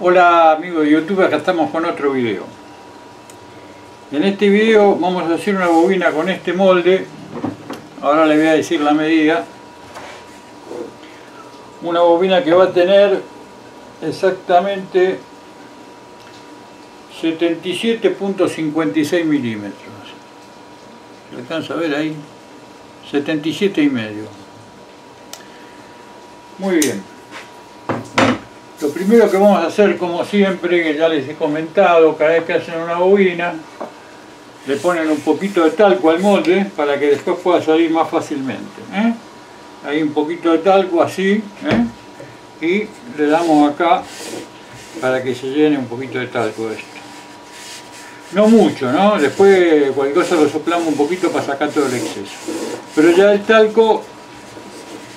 Hola amigos de YouTube, acá estamos con otro video. En este video vamos a hacer una bobina con este molde. Ahora le voy a decir la medida. Una bobina que va a tener exactamente 77.56 milímetros. ¿Se alcanza a ver ahí? 77 y medio. Muy bien. Lo primero que vamos a hacer, como siempre, que ya les he comentado, cada vez que hacen una bobina, le ponen un poquito de talco al molde para que después pueda salir más fácilmente. ¿eh? Ahí un poquito de talco así, ¿eh? y le damos acá para que se llene un poquito de talco esto. No mucho, ¿no? Después cualquier cosa lo soplamos un poquito para sacar todo el exceso. Pero ya el talco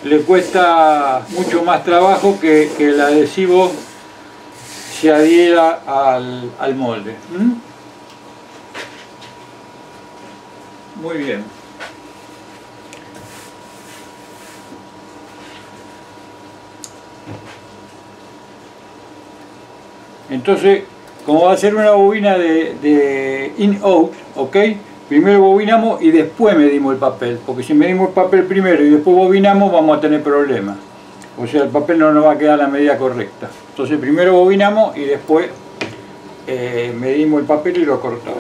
le cuesta mucho más trabajo que, el adhesivo se adhiera al, molde. Muy bien. Entonces, como va a ser una bobina de, de in-out, ¿ok? Primero bobinamos y después medimos el papel, porque si medimos el papel primero y después bobinamos vamos a tener problemas. O sea, el papel no nos va a quedar la medida correcta. Entonces primero bobinamos y después eh, medimos el papel y lo cortamos.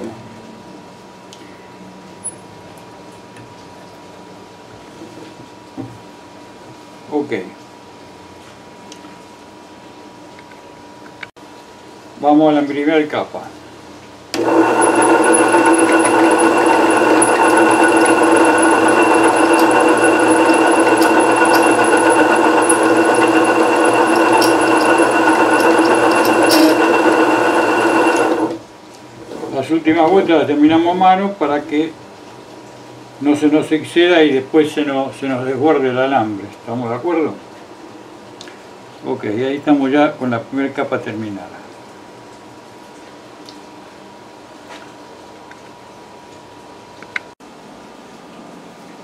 Ok. Vamos a la primera capa. Últimas vueltas las terminamos a mano para que no se nos exceda y después se nos, se nos desborde el alambre. ¿Estamos de acuerdo? Ok, ahí estamos ya con la primera capa terminada.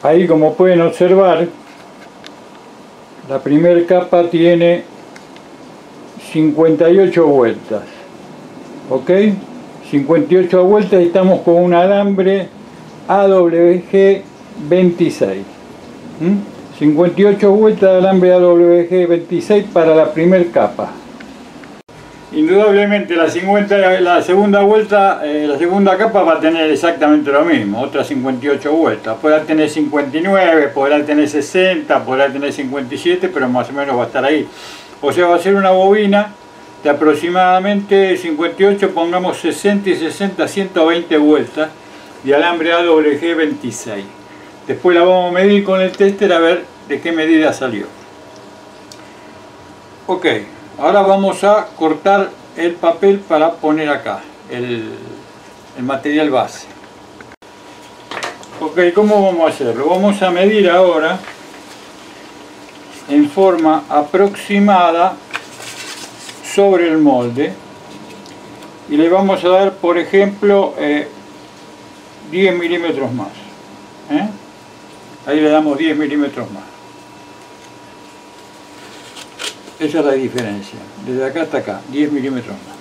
Ahí como pueden observar, la primera capa tiene 58 vueltas. ¿Ok? 58 vueltas y estamos con un alambre AWG 26 58 vueltas de alambre AWG 26 para la primera capa. Indudablemente la, 50, la segunda vuelta eh, la segunda capa va a tener exactamente lo mismo otras 58 vueltas. Podrá tener 59 podrá tener 60 podrá tener 57 pero más o menos va a estar ahí. O sea va a ser una bobina de aproximadamente 58, pongamos 60 y 60, 120 vueltas de alambre AWG 26. Después la vamos a medir con el tester a ver de qué medida salió. Ok, ahora vamos a cortar el papel para poner acá el, el material base. Ok, ¿cómo vamos a hacerlo? Vamos a medir ahora en forma aproximada sobre el molde. Y le vamos a dar por ejemplo 10 eh, milímetros más ¿eh? ahí le damos 10 milímetros más. Esa es la diferencia. Desde acá hasta acá 10 milímetros más.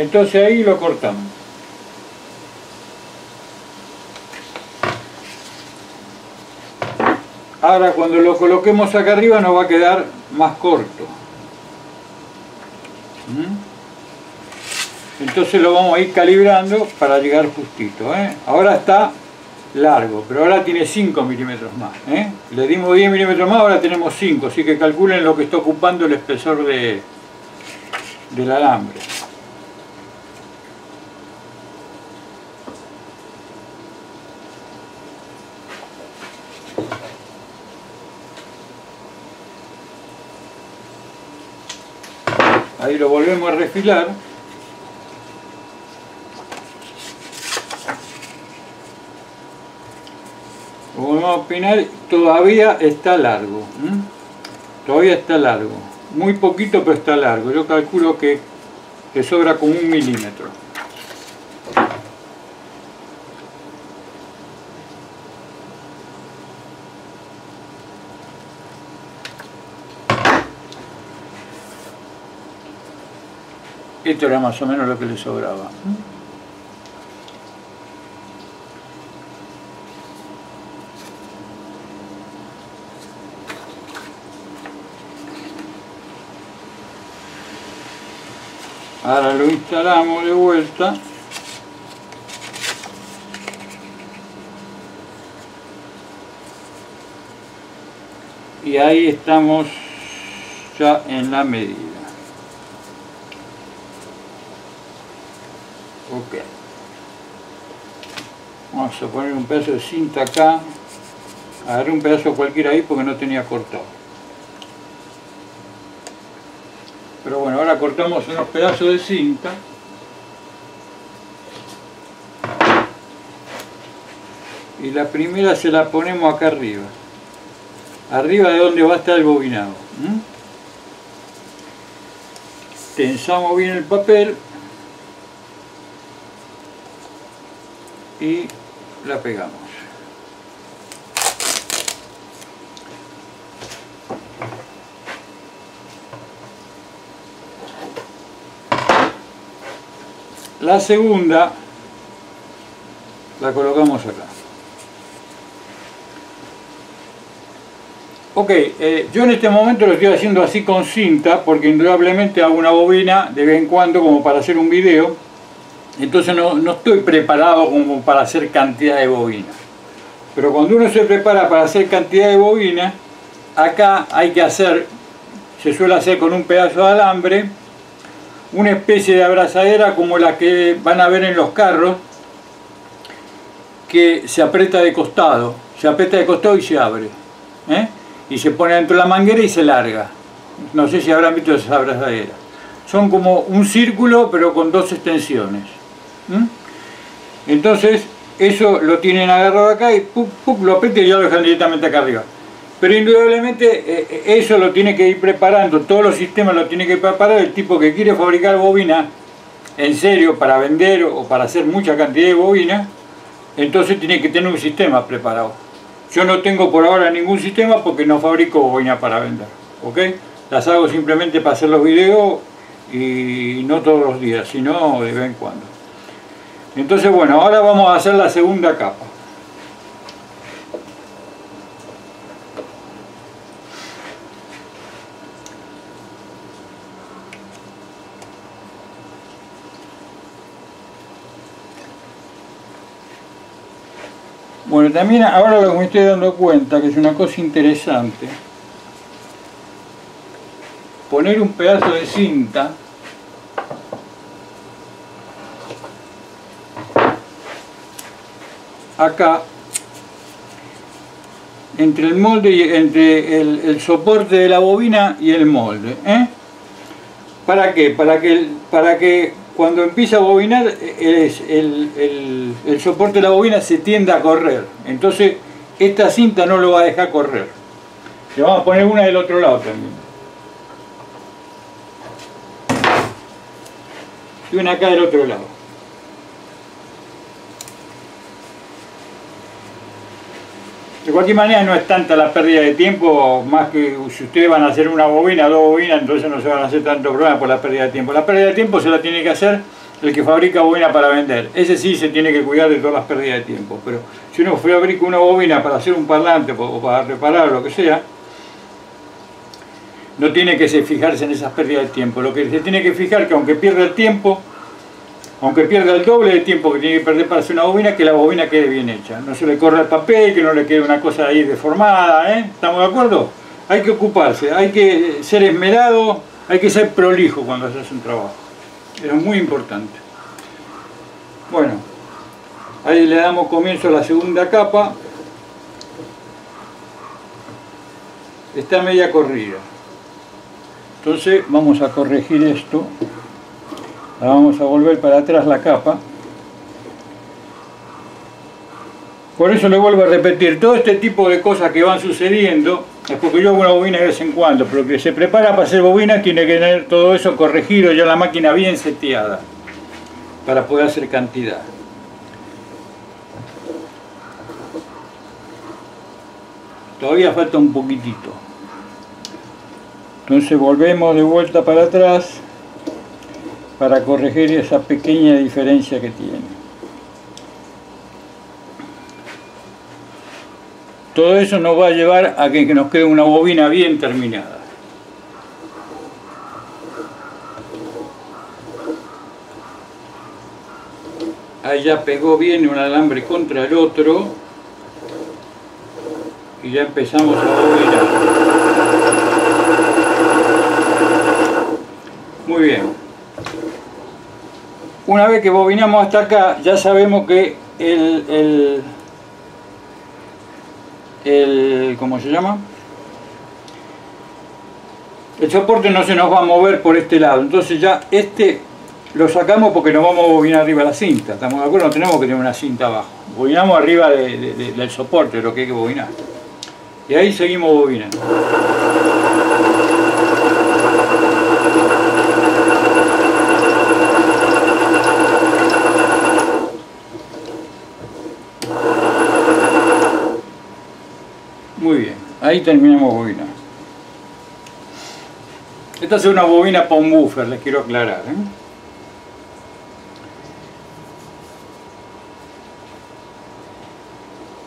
Entonces ahí lo cortamos Ahora cuando lo coloquemos acá arriba nos va a quedar más corto. ¿Mm? Entonces lo vamos a ir calibrando para llegar justito. ¿eh? Ahora está largo, pero ahora tiene 5 milímetros más. ¿eh? Le dimos 10 milímetros más, ahora tenemos 5, así que calculen lo que está ocupando el espesor de, del alambre. Lo volvemos a refilar. Lo volvemos a opinar todavía está largo todavía está largo. Muy poquito pero está largo. Yo calculo que, que sobra como un milímetro esto era más o menos lo que le sobraba. Ahora lo instalamos de vuelta. Y ahí estamos ya en la medida. Ok. Vamos a poner un pedazo de cinta acá. Agarré un pedazo cualquiera ahí porque no tenía cortado. Pero bueno, ahora cortamos unos pedazos de cinta. Y la primera se la ponemos acá arriba. Arriba de donde va a estar el bobinado. Tensamos bien el papel. Y la pegamos. La segunda la colocamos acá. Ok, eh, yo en este momento lo estoy haciendo así con cinta porque indudablemente hago una bobina de vez en cuando como para hacer un video. Entonces no, no estoy preparado como para hacer cantidad de bobinas. Pero cuando uno se prepara para hacer cantidad de bobinas, acá hay que hacer, se suele hacer con un pedazo de alambre una especie de abrazadera como la que van a ver en los carros que se aprieta de costado, se aprieta de costado y se abre ¿eh? y se pone dentro de la manguera y se larga no sé si habrán visto esas abrazaderas son como un círculo pero con dos extensiones entonces eso lo tienen agarrado acá y lo aprieta y ya lo dejan directamente acá arriba pero indudablemente eh, eh, eso lo tiene que ir preparando, todos los sistemas lo tiene que preparar el tipo que quiere fabricar bobina en serio para vender o para hacer mucha cantidad de bobinas, entonces tiene que tener un sistema preparado. Yo no tengo por ahora ningún sistema porque no fabrico bobinas para vender, ¿ok? Las hago simplemente para hacer los videos y no todos los días, sino de vez en cuando. Entonces bueno, ahora vamos a hacer la segunda capa. Bueno, también ahora lo que me estoy dando cuenta, que es una cosa interesante, poner un pedazo de cinta acá entre el molde y entre el, soporte de la bobina y el molde ¿eh? ¿para qué? para que, para que cuando empieza a bobinar, el, soporte de la bobina se tiende a correr. Entonces, esta cinta no lo va a dejar correr. Le vamos a poner una del otro lado también. Y una acá del otro lado. De cualquier manera no es tanta la pérdida de tiempo, más que si ustedes van a hacer una bobina, dos bobinas, entonces no se van a hacer tanto problema por la pérdida de tiempo. La pérdida de tiempo se la tiene que hacer el que fabrica bobina para vender. Ese sí se tiene que cuidar de todas las pérdidas de tiempo. Pero si uno fabrica una bobina para hacer un parlante o para reparar lo que sea, no tiene que fijarse en esas pérdidas de tiempo. Lo que se tiene que fijar es que aunque pierda el tiempo, aunque pierda el doble de tiempo que tiene que perder para hacer una bobina, que la bobina quede bien hecha. No se le corra el papel, que no le quede una cosa ahí deformada, ¿eh? ¿Estamos de acuerdo? Hay que ocuparse, hay que ser esmerado, hay que ser prolijo cuando se hace un trabajo. Es muy importante. Bueno, ahí le damos comienzo a la segunda capa. Está media corrida. Entonces vamos a corregir esto la vamos a volver para atrás la capa. Por eso le vuelvo a repetir todo este tipo de cosas que van sucediendo es porque yo hago una bobina de vez en cuando pero que se prepara para hacer bobina tiene que tener todo eso corregido ya la máquina bien seteada para poder hacer cantidad. Todavía falta un poquitito. Entonces volvemos de vuelta para atrás para corregir esa pequeña diferencia que tiene. Todo eso nos va a llevar a que nos quede una bobina bien terminada. Ahí ya pegó bien un alambre contra el otro y ya empezamos a bobinar. Muy bien. Una vez que bobinamos hasta acá, ya sabemos que el, el, ¿cómo se llama? El soporte no se nos va a mover por este lado, entonces ya este lo sacamos porque nos vamos a bobinar arriba de la cinta, ¿estamos de acuerdo? No tenemos que tener una cinta abajo, bobinamos arriba del soporte, lo que hay que bobinar. Y ahí seguimos bobinando. Muy bien, ahí terminamos bobinar. Esta es una bobina un buffer, les quiero aclarar. ¿eh?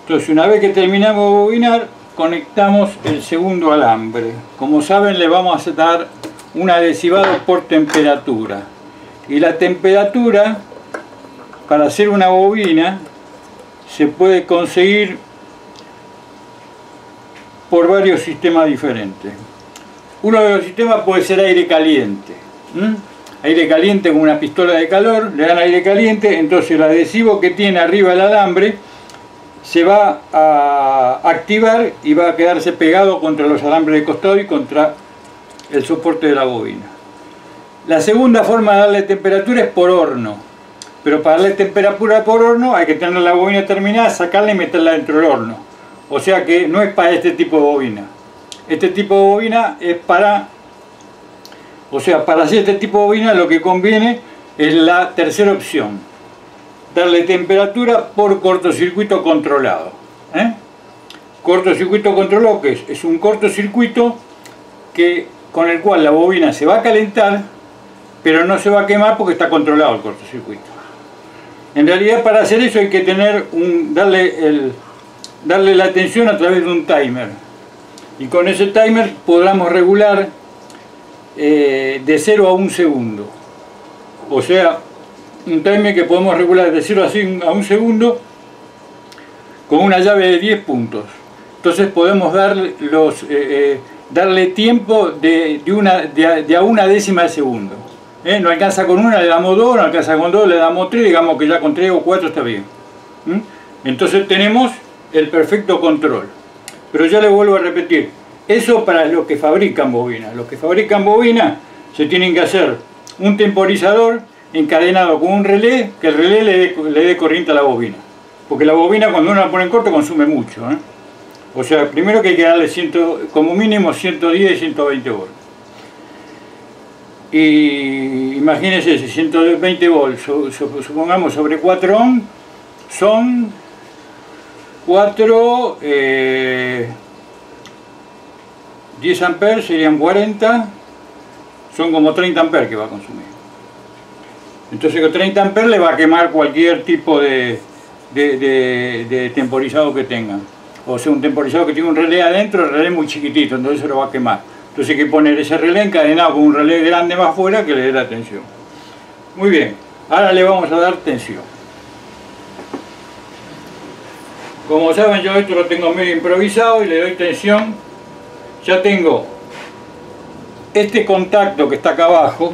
Entonces una vez que terminamos de bobinar, conectamos el segundo alambre. Como saben le vamos a dar un adhesivado por temperatura. Y la temperatura para hacer una bobina se puede conseguir por varios sistemas diferentes. Uno de los sistemas puede ser aire caliente. Aire caliente con una pistola de calor, le dan aire caliente, entonces el adhesivo que tiene arriba el alambre se va a activar y va a quedarse pegado contra los alambres de costado y contra el soporte de la bobina. La segunda forma de darle temperatura es por horno, pero para darle temperatura por horno hay que tener la bobina terminada, sacarla y meterla dentro del horno. O sea que no es para este tipo de bobina. Este tipo de bobina es para... O sea, para hacer este tipo de bobina lo que conviene es la tercera opción darle temperatura por cortocircuito controlado. ¿eh? Cortocircuito controlado, que es? Es un cortocircuito que, con el cual la bobina se va a calentar, pero no se va a quemar porque está controlado el cortocircuito. En realidad para hacer eso hay que tener un, darle, el, darle la tensión a través de un timer. Y con ese timer podamos regular eh, de 0 a 1 segundo. O sea, un timer que podemos regular de 0 a un segundo con una llave de 10 puntos. Entonces podemos dar los, eh, eh, darle tiempo de, una, de, a una décima de segundo. ¿Eh? No alcanza con una, le damos dos, no alcanza con dos, le damos tres, digamos que ya con tres o cuatro está bien. Entonces tenemos el perfecto control. Pero ya le vuelvo a repetir, eso para los que fabrican bobinas. Los que fabrican bobinas se tienen que hacer un temporizador encadenado con un relé, que el relé le dé, corriente a la bobina. Porque la bobina cuando uno la pone en corto consume mucho. ¿eh? O sea, primero que hay que darle como mínimo 110 y 120 volts. Y imagínense, si 120 volts, supongamos sobre 4 ohms, son 4, 10 eh, amperes serían 40, son como 30 amperes que va a consumir. Entonces con 30 amperes le va a quemar cualquier tipo de, temporizado que tenga. O sea, un temporizado que tiene un relé adentro, el relé muy chiquitito, entonces se lo va a quemar. Entonces hay que poner ese relé encadenado con un relé grande más fuera que le dé la tensión. Muy bien, ahora le vamos a dar tensión. Como saben yo esto lo tengo medio improvisado y le doy tensión. Ya tengo este contacto que está acá abajo,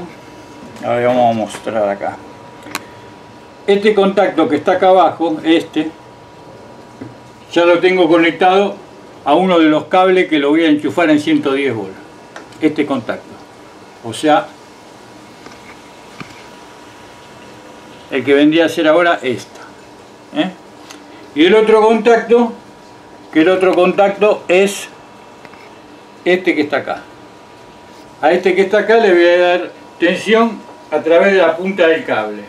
a ver, vamos a mostrar acá. Este contacto que está acá abajo, este, ya lo tengo conectado a uno de los cables que lo voy a enchufar en 110 volts. Este contacto. O sea, el que vendría a ser ahora esta. ¿eh? Y el otro contacto, que el otro contacto es este que está acá. A este que está acá le voy a dar tensión a través de la punta del cable.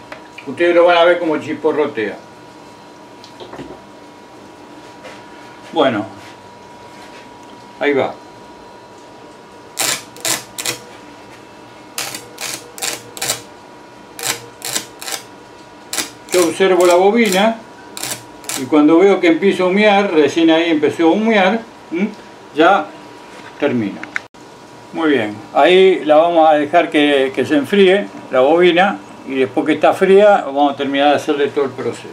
Ustedes lo van a ver como chisporrotea. Bueno, ahí va. observo la bobina y cuando veo que empieza a humear, recién ahí empezó a humear, ya termino. Muy bien, ahí la vamos a dejar que, se enfríe la bobina y después que está fría vamos a terminar de hacerle todo el proceso.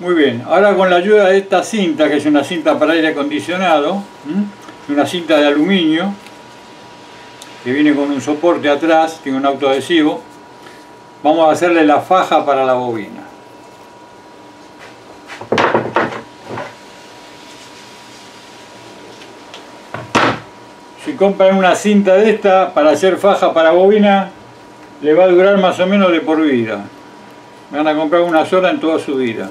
Muy bien, ahora con la ayuda de esta cinta, que es una cinta para aire acondicionado, una cinta de aluminio, que viene con un soporte atrás, tiene un autoadhesivo, vamos a hacerle la faja para la bobina. Si compran una cinta de esta para hacer faja para bobina, le va a durar más o menos de por vida. Van a comprar una sola en toda su vida.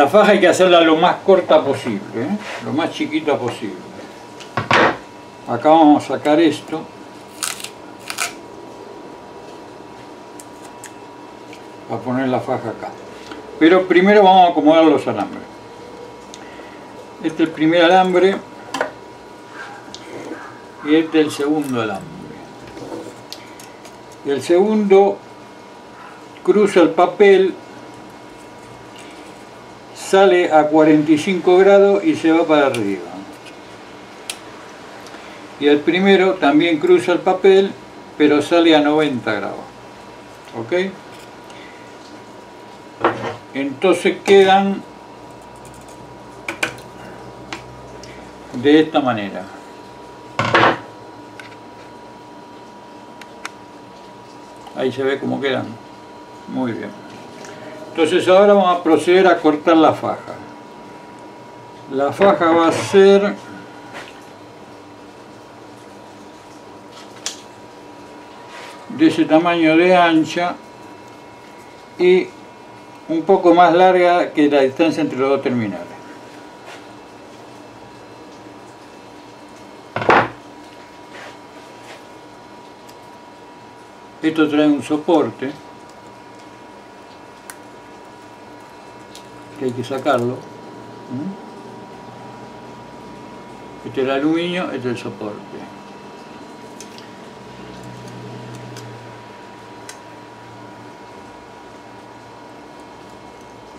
La faja hay que hacerla lo más corta posible, ¿eh? lo más chiquita posible. Acá vamos a sacar esto. a poner la faja acá. Pero primero vamos a acomodar los alambres. Este es el primer alambre y este es el segundo alambre. El segundo cruza el papel sale a 45 grados y se va para arriba. Y el primero también cruza el papel, pero sale a 90 grados. ¿Ok? Entonces quedan de esta manera. Ahí se ve cómo quedan. Muy bien. Entonces ahora vamos a proceder a cortar la faja. La faja va a ser de ese tamaño de ancha y un poco más larga que la distancia entre los dos terminales. Esto trae un soporte que hay que sacarlo. Este es el aluminio, este es el soporte.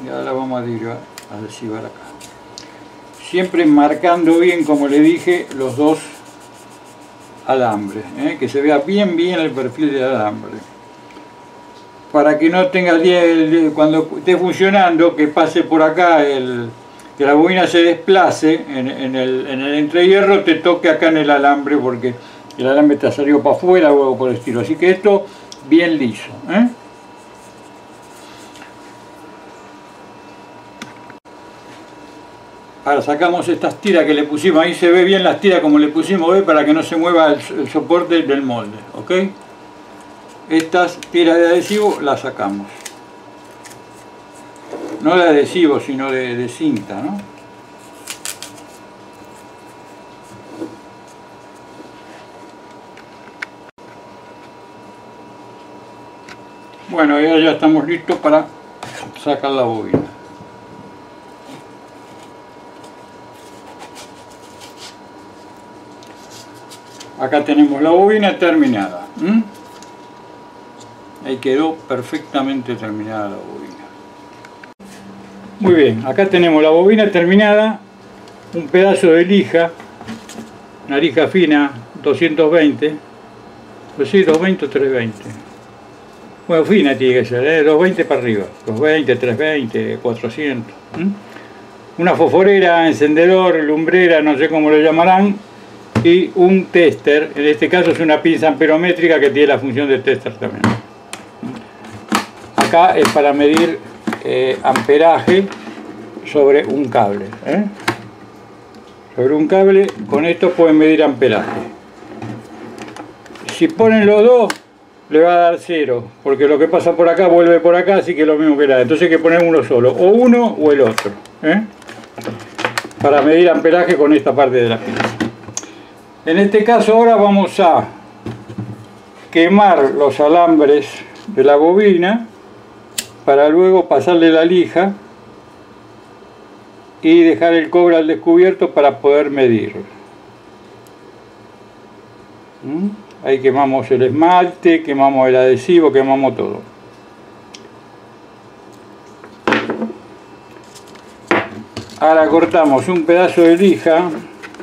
Y ahora vamos a ir a adhesivar acá. Siempre marcando bien, como le dije, los dos alambres, ¿eh? que se vea bien bien el perfil del alambre para que no tenga cuando esté funcionando que pase por acá el, que la bobina se desplace en, el, en el entrehierro te toque acá en el alambre porque el alambre te ha salido para afuera o algo por el estilo así que esto bien liso ¿eh? ahora sacamos estas tiras que le pusimos ahí se ve bien las tiras como le pusimos para que no se mueva el, el soporte del molde ¿ok? Estas tiras de adhesivo las sacamos. No de adhesivo sino de, cinta ¿no? bueno ya, ya estamos listos para sacar la bobina. Acá tenemos la bobina terminada Ahí quedó perfectamente terminada la bobina. Muy bien, acá tenemos la bobina terminada, un pedazo de lija, una lija fina 220, pues sí, 220 o 320. Bueno, fina tiene que ser, ¿eh? 220 para arriba, 220, 320, 400. Una fosforera, encendedor, lumbrera, no sé cómo lo llamarán, y un tester, en este caso es una pinza amperométrica que tiene la función de tester también acá es para medir eh, amperaje sobre un cable. ¿eh? Sobre un cable, con esto pueden medir amperaje. Si ponen los dos, le va a dar cero, porque lo que pasa por acá vuelve por acá, así que es lo mismo que la. Entonces hay que poner uno solo, o uno o el otro. ¿eh? Para medir amperaje con esta parte de la pinza. En este caso ahora vamos a quemar los alambres de la bobina para luego pasarle la lija y dejar el cobre al descubierto para poder medir. ¿Mm? Ahí quemamos el esmalte, quemamos el adhesivo, quemamos todo. Ahora cortamos un pedazo de lija,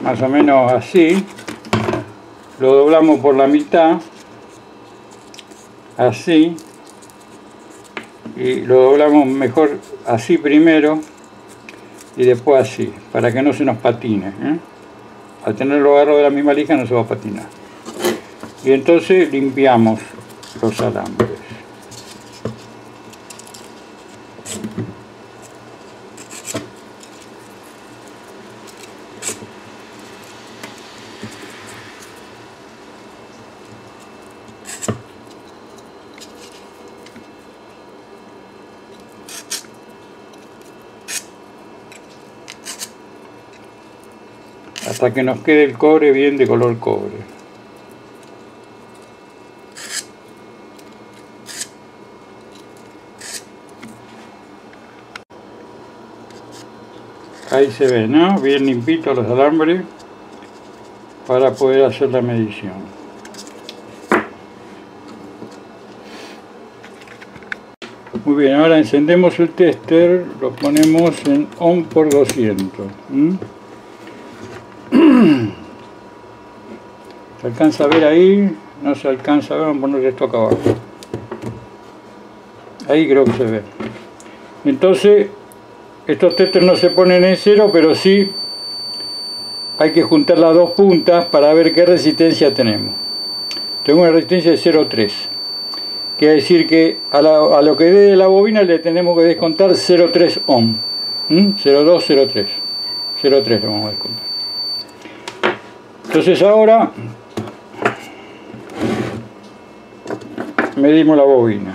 más o menos así, lo doblamos por la mitad, así, y lo doblamos mejor así primero y después así, para que no se nos patine. ¿eh? Al tenerlo agarro de la misma lija no se va a patinar. Y entonces limpiamos los alambres. Hasta que nos quede el cobre bien de color cobre. Ahí se ve, ¿no? Bien limpito los alambres para poder hacer la medición. Muy bien, ahora encendemos el tester, lo ponemos en ON por 200. ¿Se alcanza a ver ahí? No se alcanza a ver, vamos a poner esto acá abajo. Ahí creo que se ve. Entonces, estos testes no se ponen en cero, pero sí hay que juntar las dos puntas para ver qué resistencia tenemos. Tengo una resistencia de 0,3. Quiere decir que a, lo que dé de la bobina le tenemos que descontar 0,3 ohm. 0,2, 0,3. 0,3 le vamos a descontar. Entonces ahora medimos la bobina.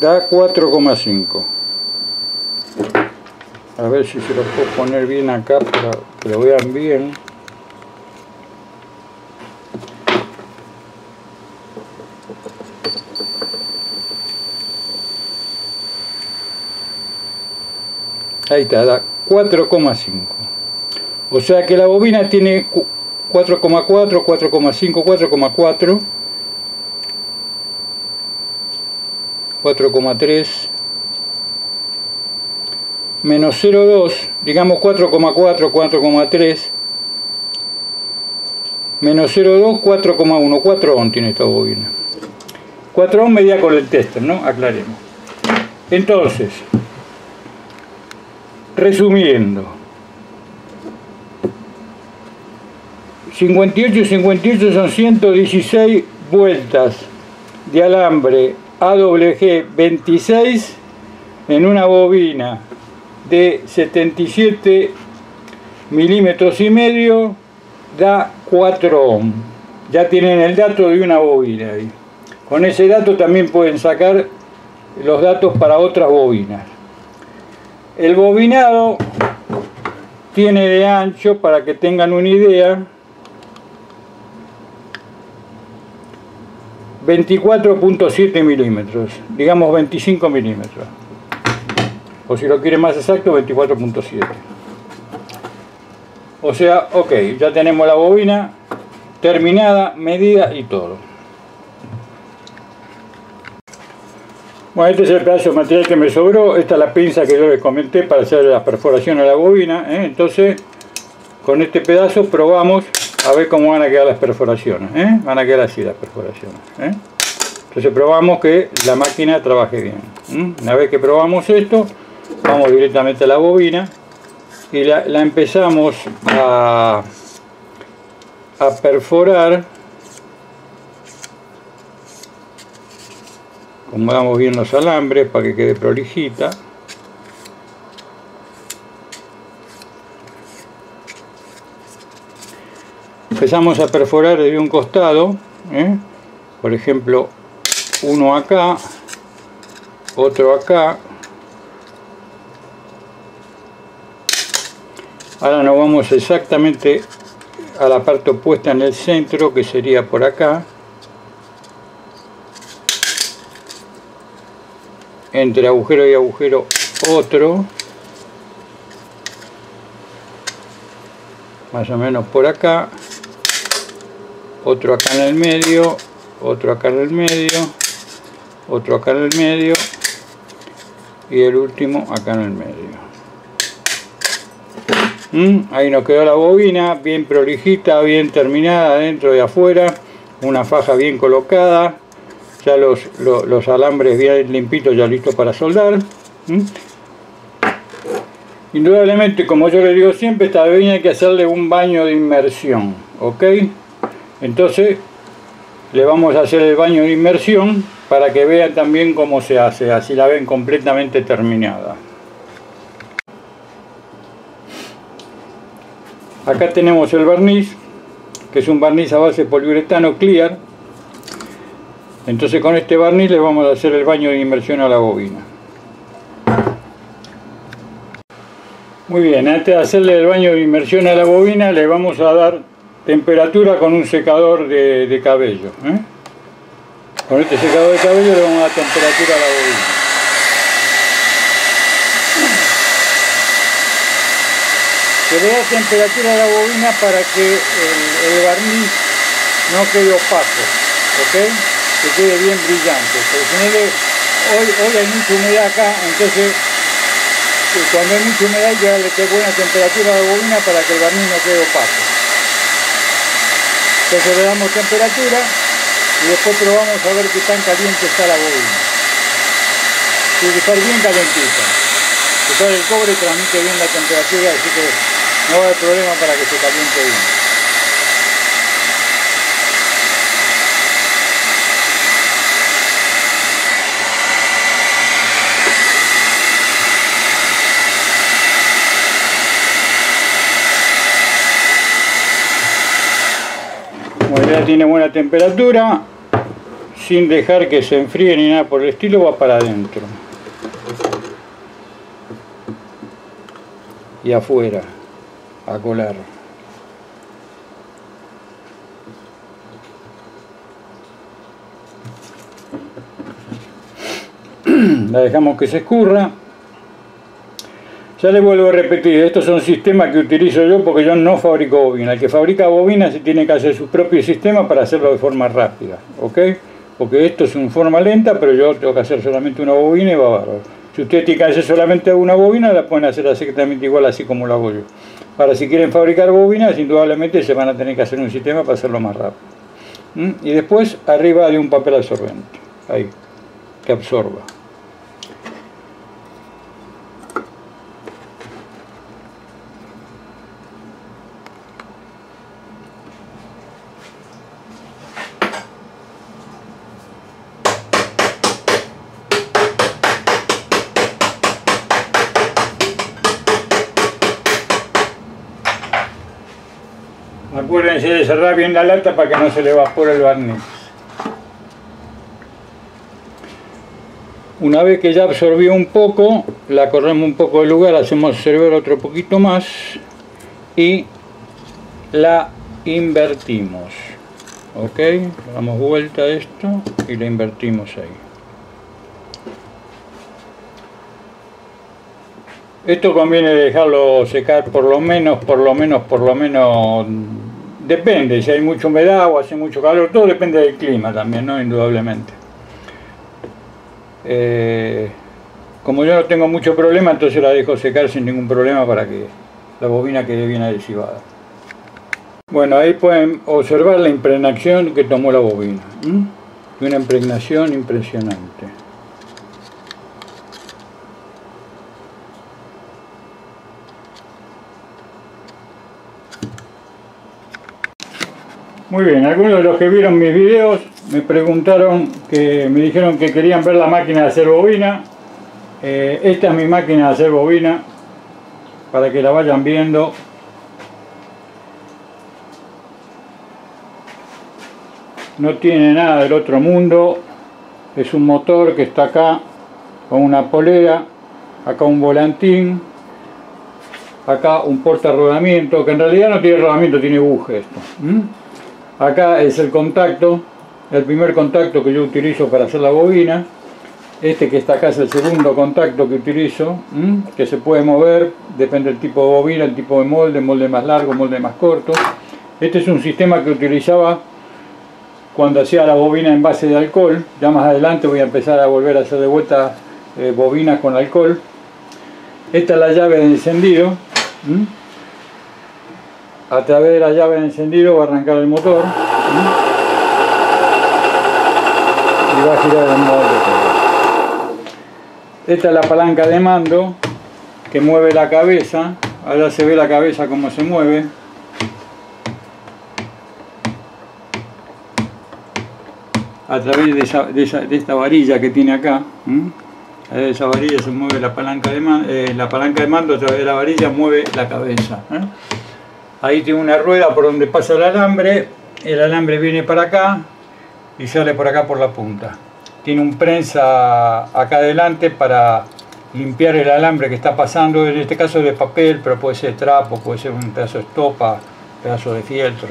Da 4,5. A ver si se lo puedo poner bien acá para que lo vean bien. Ahí está, da 4,5. O sea que la bobina tiene 4,4, 4,5, 4,4, 4,3, menos 0,2, digamos 4,4, 4,3, menos 0,2, 4,1, 4 ohm tiene esta bobina. 4 ohm medía con el tester, ¿no? Aclaremos. Entonces, resumiendo, 58 y 58 son 116 vueltas de alambre AWG 26 en una bobina de 77 milímetros y medio da 4 ohm. Ya tienen el dato de una bobina ahí. Con ese dato también pueden sacar los datos para otras bobinas. El bobinado tiene de ancho, para que tengan una idea, 24.7 milímetros, digamos 25 milímetros. O si lo quiere más exacto, 24.7. O sea, ok, ya tenemos la bobina terminada, medida y todo. Bueno, este es el pedazo de material que me sobró. Esta es la pinza que yo les comenté para hacer la perforación a la bobina. ¿eh? Entonces, con este pedazo probamos a ver cómo van a quedar las perforaciones. ¿eh? Van a quedar así las perforaciones. ¿eh? Entonces probamos que la máquina trabaje bien. Una vez que probamos esto, vamos directamente a la bobina y la, empezamos a, a perforar. Acomodamos bien los alambres para que quede prolijita. Empezamos a perforar de un costado ¿eh? por ejemplo uno acá otro acá. Ahora nos vamos exactamente a la parte opuesta en el centro que sería por acá. Entre agujero y agujero otro. Más o menos por acá otro acá en el medio otro acá en el medio otro acá en el medio y el último acá en el medio ¿Mm? ahí nos quedó la bobina bien prolijita bien terminada dentro y afuera una faja bien colocada ya los, los, alambres bien limpitos ya listos para soldar ¿Mm? indudablemente como yo le digo siempre esta bobina hay que hacerle un baño de inmersión ok entonces le vamos a hacer el baño de inmersión para que vean también cómo se hace, así la ven completamente terminada. Acá tenemos el barniz, que es un barniz a base poliuretano clear. Entonces con este barniz le vamos a hacer el baño de inmersión a la bobina. Muy bien, antes de hacerle el baño de inmersión a la bobina le vamos a dar temperatura con un secador de, cabello. ¿eh? Con este secador de cabello le vamos a dar temperatura a la bobina. Se le da temperatura a la bobina para que el, barniz no quede opaco, ¿ok? Que quede bien brillante. hoy, hoy hay mucha humedad acá, entonces eh, cuando hay mucha humedad ya le quede buena temperatura a la bobina para que el barniz no quede opaco. Entonces le damos temperatura y después probamos a ver qué tan caliente está la bobina. Tiene que estar bien calentita. el cobre transmite bien la temperatura, así que no va a haber problema para que se caliente bien. Ya tiene buena temperatura sin dejar que se enfríe ni nada por el estilo va para adentro. Y afuera a colar. La dejamos que se escurra ya les vuelvo a repetir, estos son sistemas que utilizo yo porque yo no fabrico bobina. El que fabrica bobina se tiene que hacer su propio sistema para hacerlo de forma rápida, ¿ok? Porque esto es en forma lenta, pero yo tengo que hacer solamente una bobina y va bárbaro. Si ustedes tienen que hacer solamente una bobina, la pueden hacer exactamente igual así como lo hago yo. Para si quieren fabricar bobinas, indudablemente se van a tener que hacer un sistema para hacerlo más rápido. ¿Mm? Y después arriba de un papel absorbente, ahí, que absorba. Acuérdense de cerrar bien la lata para que no se le evapore el barniz. Una vez que ya absorbió un poco, la corremos un poco del lugar, hacemos observar otro poquito más y la invertimos. Ok, damos vuelta a esto y la invertimos ahí. Esto conviene dejarlo secar por lo menos, por lo menos, por lo menos Depende, si hay mucha humedad o hace mucho calor, todo depende del clima también, ¿no? Indudablemente. Eh, como yo no tengo mucho problema, entonces la dejo secar sin ningún problema para que la bobina quede bien adhesivada. Bueno, ahí pueden observar la impregnación que tomó la bobina. Una impregnación impresionante. Muy bien, algunos de los que vieron mis videos me preguntaron, que me dijeron que querían ver la máquina de hacer bobina. Eh, esta es mi máquina de hacer bobina, para que la vayan viendo. No tiene nada del otro mundo, es un motor que está acá con una polera, acá un volantín, acá un porta rodamiento, que en realidad no tiene rodamiento, tiene buje esto. Acá es el contacto, el primer contacto que yo utilizo para hacer la bobina. Este que está acá es el segundo contacto que utilizo, que se puede mover, depende del tipo de bobina, el tipo de molde, molde más largo, molde más corto. Este es un sistema que utilizaba cuando hacía la bobina en base de alcohol. Ya más adelante voy a empezar a volver a hacer de vuelta eh, bobinas con alcohol. Esta es la llave de encendido. A través de la llave de encendido va a arrancar el motor. Y va a girar el motor. Esta es la palanca de mando que mueve la cabeza. Ahora se ve la cabeza como se mueve. A través de, esta varilla que tiene acá. Través de esa varilla se mueve la palanca de mando. Eh, la palanca de mando a través de la varilla mueve la cabeza. ¿eh? Ahí tiene una rueda por donde pasa el alambre. El alambre viene para acá y sale por acá por la punta tiene un prensa acá adelante para limpiar el alambre que está pasando, en este caso de papel, pero puede ser trapo, puede ser un pedazo de estopa, pedazo de fieltro.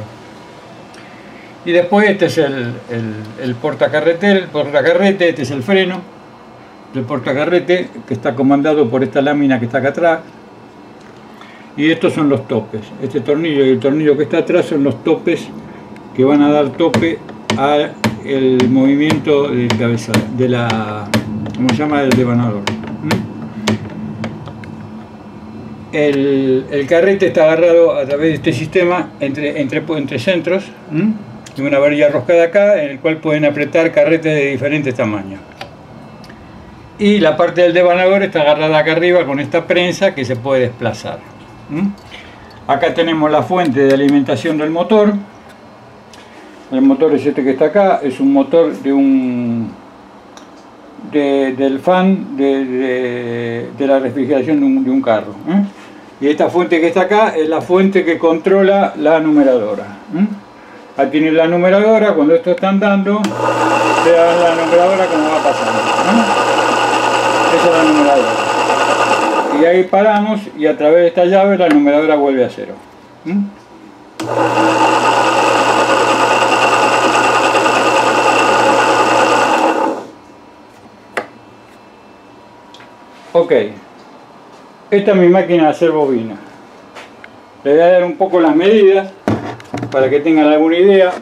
Y después este es el, el, portacarrete, el portacarrete, este es el freno del portacarrete que está comandado por esta lámina que está acá atrás. Y estos son los topes. Este tornillo y el tornillo que está atrás son los topes que van a dar tope a el movimiento de cabeza, de la, ¿cómo se llama? Del devanador. El, el, carrete está agarrado a través de este sistema entre, centros y una varilla roscada acá en el cual pueden apretar carretes de diferentes tamaños. Y la parte del devanador está agarrada acá arriba con esta prensa que se puede desplazar. Acá tenemos la fuente de alimentación del motor, el motor es este que está acá, es un motor de un del fan de, la refrigeración de un, carro. ¿eh? Y esta fuente que está acá es la fuente que controla la numeradora. ¿eh? Ahí tiene la numeradora, cuando esto está andando, se da la numeradora como va pasando. ¿eh? Esa es la numeradora. Y ahí paramos y a través de esta llave la numeradora vuelve a cero. Ok, esta es mi máquina de hacer bobina. Le voy a dar un poco las medidas para que tengan alguna idea.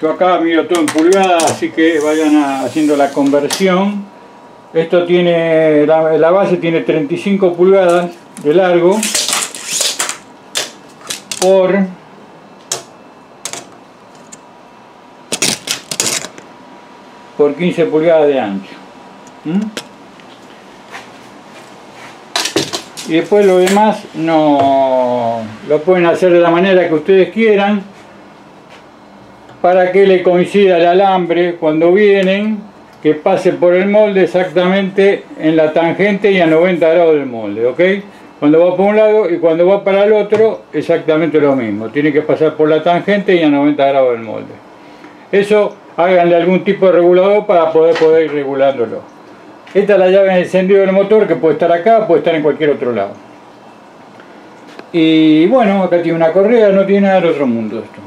Yo acá miro todo en pulgadas, así que vayan haciendo la conversión. Esto tiene, la, base tiene 35 pulgadas de largo por por 15 pulgadas de ancho. Y después lo demás no lo pueden hacer de la manera que ustedes quieran para que le coincida el alambre cuando vienen que pase por el molde exactamente en la tangente y a 90 grados del molde, ¿ok? Cuando va por un lado y cuando va para el otro, exactamente lo mismo. Tiene que pasar por la tangente y a 90 grados del molde. Eso háganle algún tipo de regulador para poder, poder ir regulándolo. Esta es la llave de encendido del motor que puede estar acá, puede estar en cualquier otro lado. Y bueno, acá tiene una correa, no tiene nada del otro mundo esto.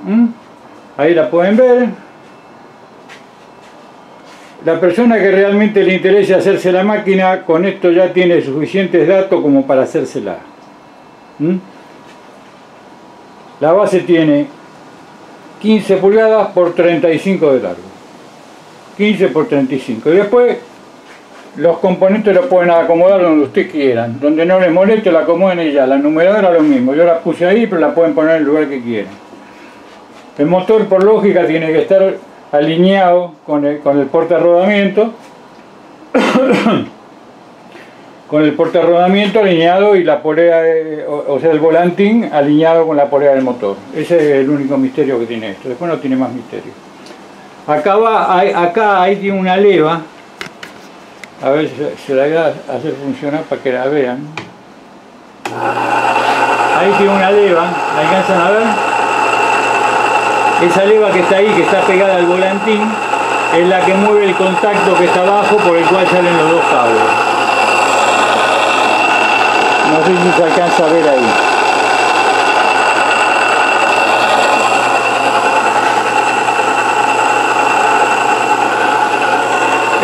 Ahí la pueden ver. La persona que realmente le interese hacerse la máquina, con esto ya tiene suficientes datos como para hacérsela. La base tiene 15 pulgadas por 35 de largo. 15 por 35 y después los componentes los pueden acomodar donde ustedes quieran. Donde no les moleste la acomoden ya. La numeradora lo mismo. Yo la puse ahí pero la pueden poner en el lugar que quieran el motor por lógica tiene que estar alineado con el, con el porta rodamiento con el portarrodamiento alineado y la polea, o, sea, el volantín alineado con la polea del motor. Ese es el único misterio que tiene esto, después no tiene más misterio. Acá, va, acá hay tiene una leva, a ver si se la voy a hacer funcionar para que la vean. Ahí tiene una leva, ¿la alcanzan a ver? Esa leva que está ahí, que está pegada al volantín, es la que mueve el contacto que está abajo por el cual salen los dos cables. No sé si se alcanza a ver ahí.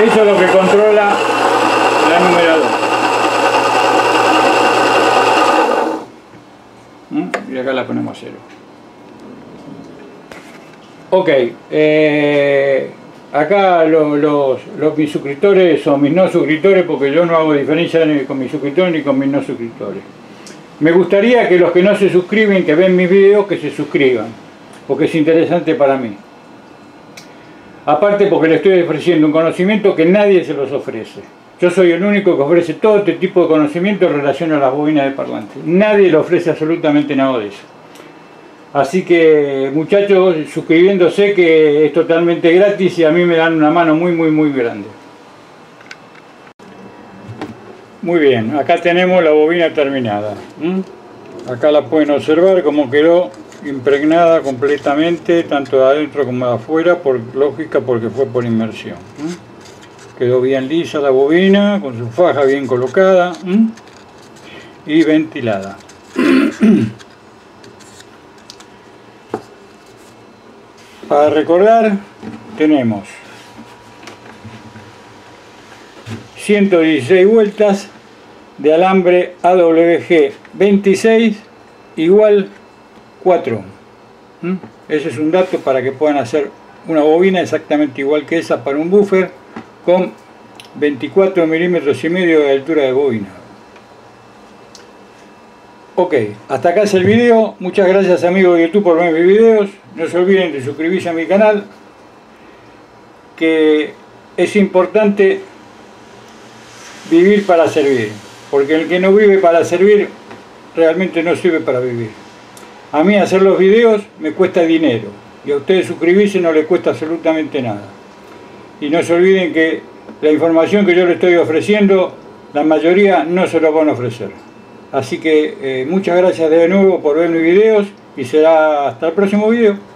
Eso es lo que controla la número 2. ¿Mm? Y acá la ponemos a cero. Ok, eh, acá los, los, mis suscriptores o mis no suscriptores, porque yo no hago diferencia ni con mis suscriptores ni con mis no suscriptores. Me gustaría que los que no se suscriben, que ven mis videos, que se suscriban, porque es interesante para mí. Aparte porque le estoy ofreciendo un conocimiento que nadie se los ofrece. Yo soy el único que ofrece todo este tipo de conocimiento en relación a las bobinas de parlante. Nadie le ofrece absolutamente nada de eso. Así que muchachos, suscribiéndose que es totalmente gratis y a mí me dan una mano muy muy muy grande. Muy bien, acá tenemos la bobina terminada. Acá la pueden observar como quedó impregnada completamente, tanto de adentro como de afuera, por lógica porque fue por inmersión. Quedó bien lisa la bobina, con su faja bien colocada y ventilada. Para recordar, tenemos 116 vueltas de alambre AWG 26 igual 4. ¿Mm? Ese es un dato para que puedan hacer una bobina exactamente igual que esa para un buffer con 24 milímetros y medio de altura de bobina. Ok, hasta acá es el video. Muchas gracias amigos de YouTube por ver mis videos. No se olviden de suscribirse a mi canal. Que es importante vivir para servir. Porque el que no vive para servir realmente no sirve para vivir. A mí hacer los videos me cuesta dinero y a ustedes suscribirse no les cuesta absolutamente nada. Y no se olviden que la información que yo les estoy ofreciendo, la mayoría no se lo van a ofrecer. Así que eh, muchas gracias de nuevo por ver mis videos y será hasta el próximo video.